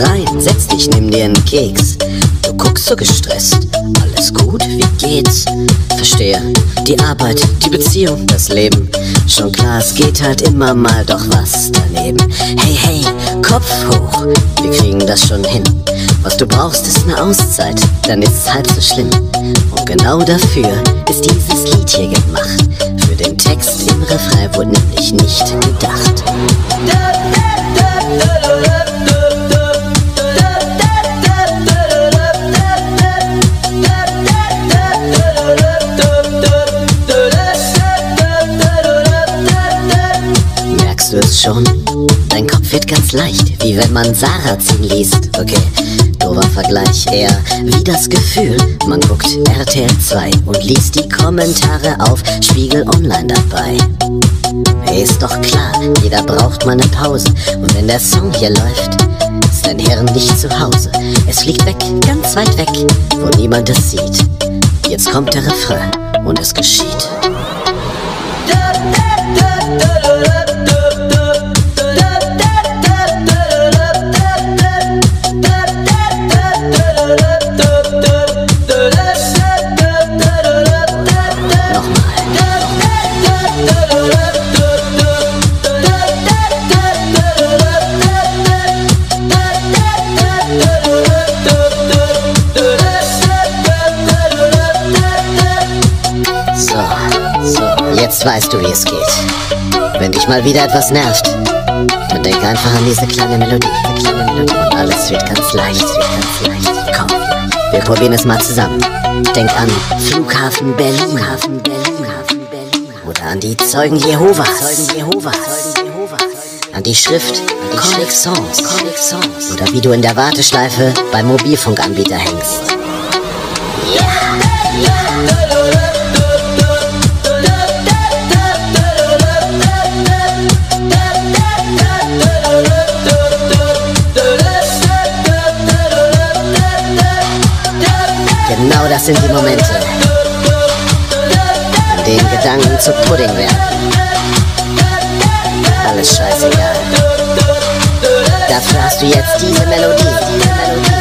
rein, setz dich, nimm dir einen Keks. Du guckst so gestresst. Alles gut, wie geht's? Verstehe, die Arbeit, die Beziehung, das Leben. Schon klar, es geht halt immer mal doch was daneben. Hey, hey, Kopf hoch, wir kriegen das schon hin. Was du brauchst, ist eine Auszeit, dann ist's halb so schlimm. Und genau dafür ist dieses Lied hier gemacht. Für den Text im Refrain wurde nämlich nicht gedacht. Es schon? Dein Kopf wird ganz leicht, wie wenn man Sarrazin liest. Okay, dober Vergleich, eher wie das Gefühl, man guckt RTL 2 und liest die Kommentare auf Spiegel Online dabei. Ist doch klar, jeder braucht mal eine Pause. Und wenn der Song hier läuft, ist dein Hirn nicht zu Hause. Es fliegt weg, ganz weit weg, wo niemand es sieht. Jetzt kommt der Refrain und es geschieht. Jetzt weißt du, wie es geht. Wenn dich mal wieder etwas nervt, dann denk einfach an diese kleine Melodie. Die kleine Melodie. Und alles wird ganz leicht, wird ganz leicht. Komm, wir probieren es mal zusammen. Denk an Flughafen Berlin. Flughafen Berlin. Oder an die Zeugen Jehovas. Zeugen Jehovas. An die Schrift Comic Songs. Comic Songs. Oder wie du in der Warteschleife beim Mobilfunkanbieter hängst. Genau das sind die Momente, in denen Gedanken zu Pudding werden. Alles scheißegal. Dafür hast du jetzt diese Melodie, diese Melodie.